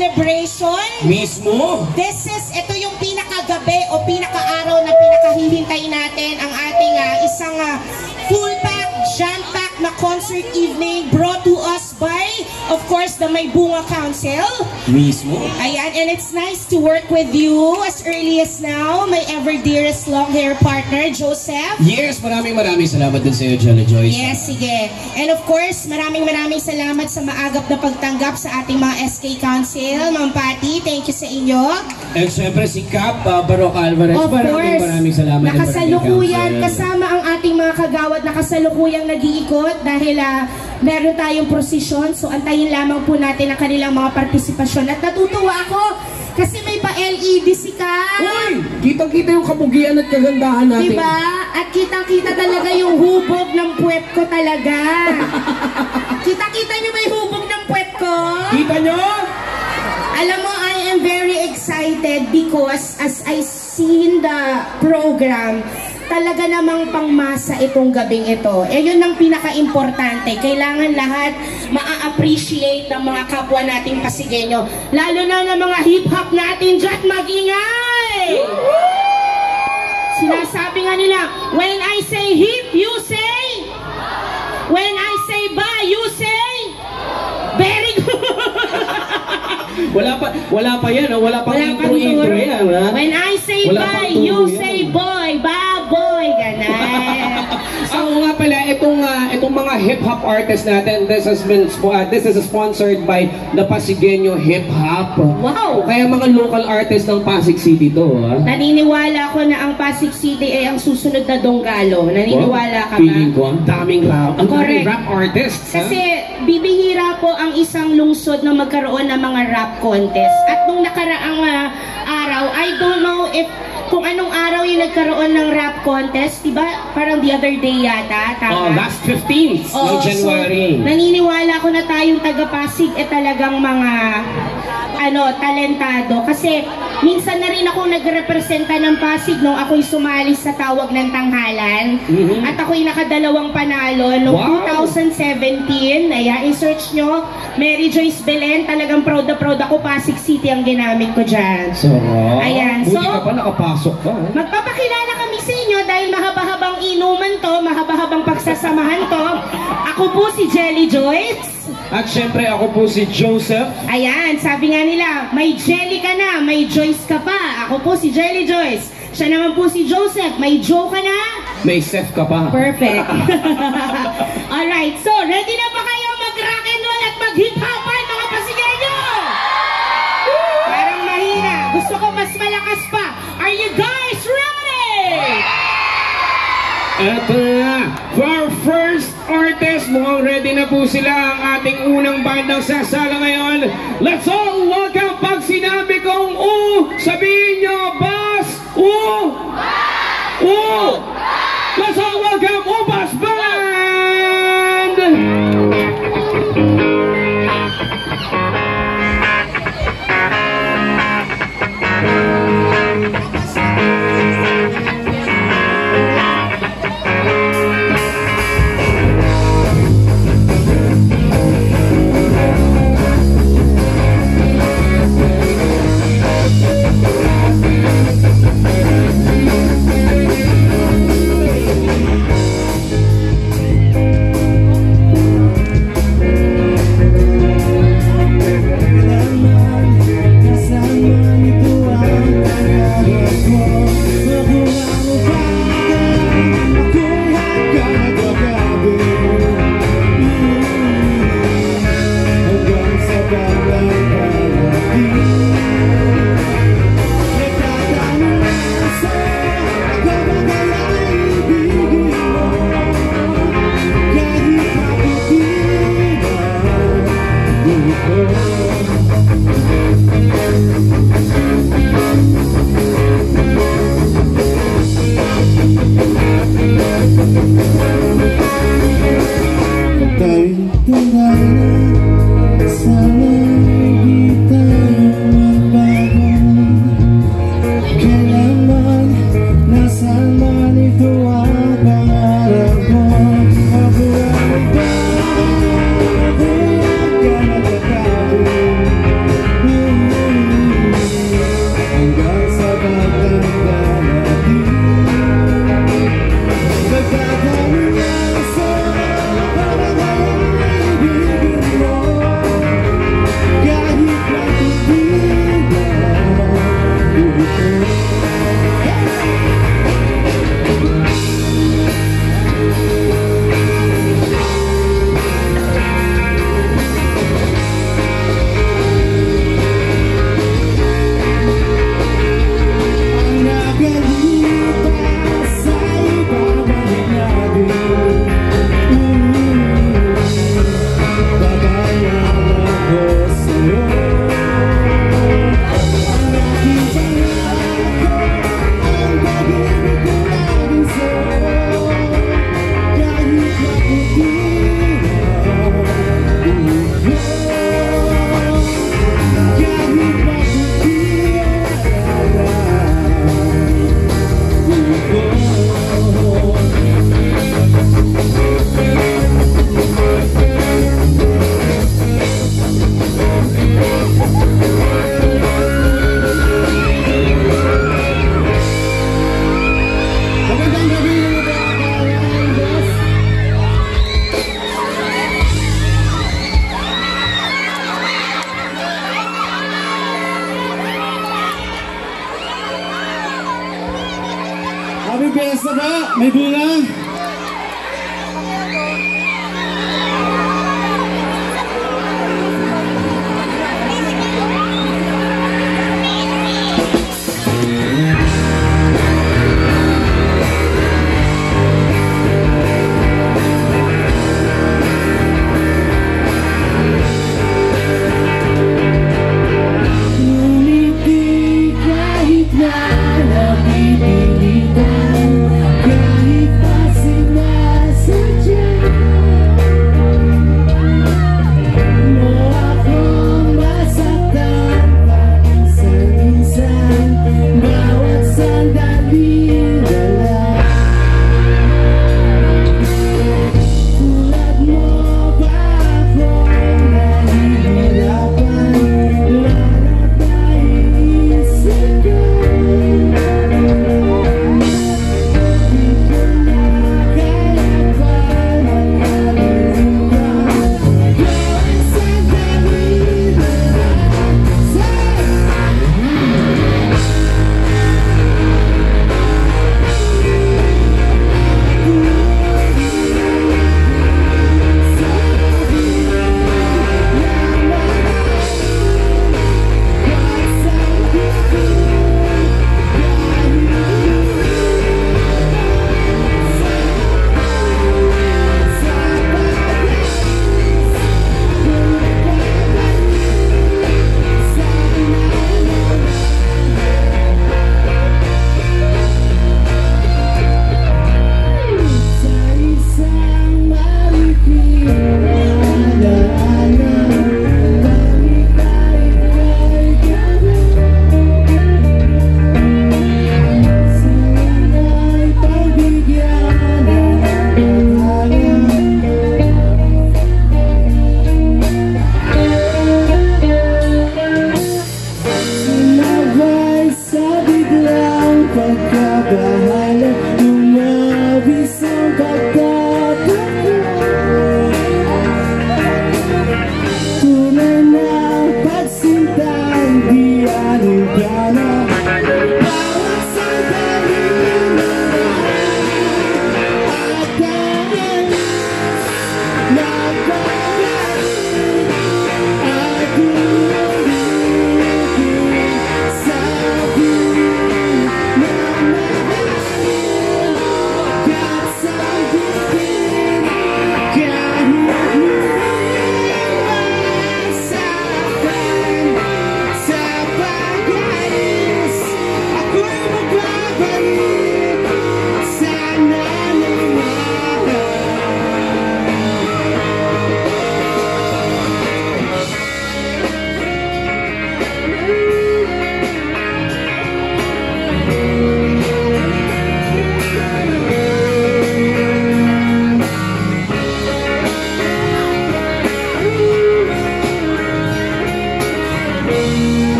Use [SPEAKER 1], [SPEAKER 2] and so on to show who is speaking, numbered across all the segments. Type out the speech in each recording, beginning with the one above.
[SPEAKER 1] celebration.
[SPEAKER 2] Mismo.
[SPEAKER 1] This is, ito yung pinakagabi o pinakaaraw na pinakahihintay natin na concert evening brought to us by, of course, the May Bunga Council.
[SPEAKER 2] Mismo.
[SPEAKER 1] Ayan, and it's nice to work with you as early as now, my ever dearest long hair partner, Joseph.
[SPEAKER 2] Yes, maraming maraming salamat din sa iyo, Jolly Joyce.
[SPEAKER 1] Yes, sige. And of course, maraming maraming salamat sa maagap na pagtanggap sa ating mga SK Council. Ma'am Patty, thank you sa inyo.
[SPEAKER 2] At syempre si Cap uh, Baroc Alvarez.
[SPEAKER 1] Of
[SPEAKER 2] maraming
[SPEAKER 1] course,
[SPEAKER 2] maraming salamat.
[SPEAKER 1] nakasalukuyan kasama ang ating mga kagawad nakasalukuyang nag-iikot dahil ah, meron tayong prosesyon. So antayin lamang po natin ang kanilang mga partisipasyon. At natutuwa ako kasi may pa-LED si Ka.
[SPEAKER 2] Uy! Kitang-kita yung kabugian at kagandahan natin.
[SPEAKER 1] Diba? At kitang-kita talaga yung hubog ng puwet ko talaga. Kita-kita nyo yung hubog ng puwet ko?
[SPEAKER 2] Kita nyo?
[SPEAKER 1] Alam mo, I am very excited because as I seen the program, talaga namang pangmasa itong gabing ito. Eh, yun ang pinaka-importante. Kailangan lahat maa-appreciate ng mga kapwa nating Pasigenyo. Lalo na ng mga hip-hop natin dyan, magingay! Sinasabi nga nila, when I say hip, you say? When I say bye, you say? Very good!
[SPEAKER 2] Wala pa, wala pa yan, oh. wala pa
[SPEAKER 1] Wala
[SPEAKER 2] intro intro yan. Ha?
[SPEAKER 1] When I say
[SPEAKER 2] Wala
[SPEAKER 1] bye, you say boy, baboy, ganun.
[SPEAKER 2] So nga pala, itong, ah, itong mga hip-hop artists natin, this has been, ah, this is sponsored by the Pasigueño Hip Hop.
[SPEAKER 1] Wow!
[SPEAKER 2] Kaya mga local artists ng Pasig City to. Ha?
[SPEAKER 1] Naniniwala ko na ang Pasig City ay ang susunod na Donggalo. Naniniwala ka ba?
[SPEAKER 2] Feeling ko, ang daming rap, ang daming rap artists. ha?
[SPEAKER 1] Kasi bibihira po ang isang lungsod na magkaroon ng mga rap contest. At nung nakaraang ah, araw, I don't know if kung anong araw yung nagkaroon ng rap contest, di ba? Parang the other day yata,
[SPEAKER 2] Oh,
[SPEAKER 1] tama?
[SPEAKER 2] last 15th ng
[SPEAKER 1] Oo,
[SPEAKER 2] January.
[SPEAKER 1] So, naniniwala ko na tayong taga-Pasig eh talagang mga ano, talentado. Kasi minsan na rin ako nagrepresenta ng Pasig nung ako'y sumali sa tawag ng tanghalan.
[SPEAKER 2] Mhm.
[SPEAKER 1] At ako'y nakadalawang panalo noong
[SPEAKER 2] Wow.
[SPEAKER 1] 2017. Ayan, i-search nyo. Mary Joyce Belen, talagang proud na proud ako. Pasig City ang ginamit ko dyan.
[SPEAKER 2] So,
[SPEAKER 1] Ayan,
[SPEAKER 2] buti
[SPEAKER 1] so-
[SPEAKER 2] ka pa nakapasok ka. ha?
[SPEAKER 1] Magpapakilala kami sa inyo dahil mahaba-habang inuman to, mahaba-habang pagsasamahan to. Ako po si Jelly Joyce.
[SPEAKER 2] At syempre ako po si Joseph.
[SPEAKER 1] Ayan, sabi nga nila, may Jelly ka na, may Joyce ka pa. Ako po si Jelly Joyce. Siya naman po si Joseph, may Joe ka na?
[SPEAKER 2] May Seth ka pa.
[SPEAKER 1] Perfect. Alright, so ready na ba kayo mag-rock and roll at mag-hip-hopan mga
[SPEAKER 2] Eto na, our first artist, mukhang ready na po sila ang ating unang bandang sasala ngayon. Let's all welcome pag sinabi kong U, sabihin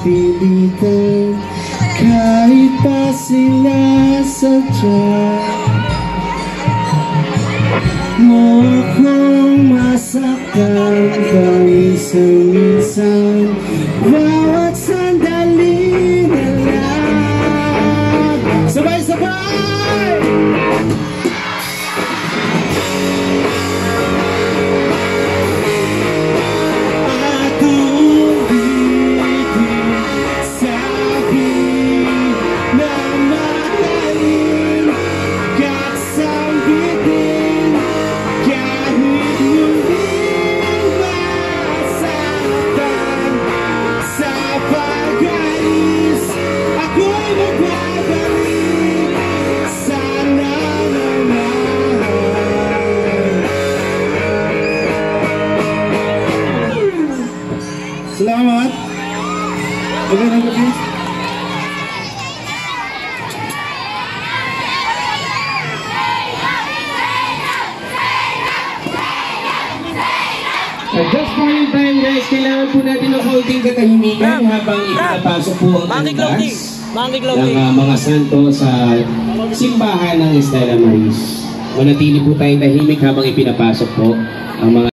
[SPEAKER 3] napipilitan Kahit pa sinasadya Mo
[SPEAKER 2] kailangan po natin ng konting katahimikan habang ipinapasok po ang
[SPEAKER 4] Monkey
[SPEAKER 2] ng ah, mga santo sa simbahan ng Estela Maris. Manatili po tayong tahimik habang ipinapasok po ang mga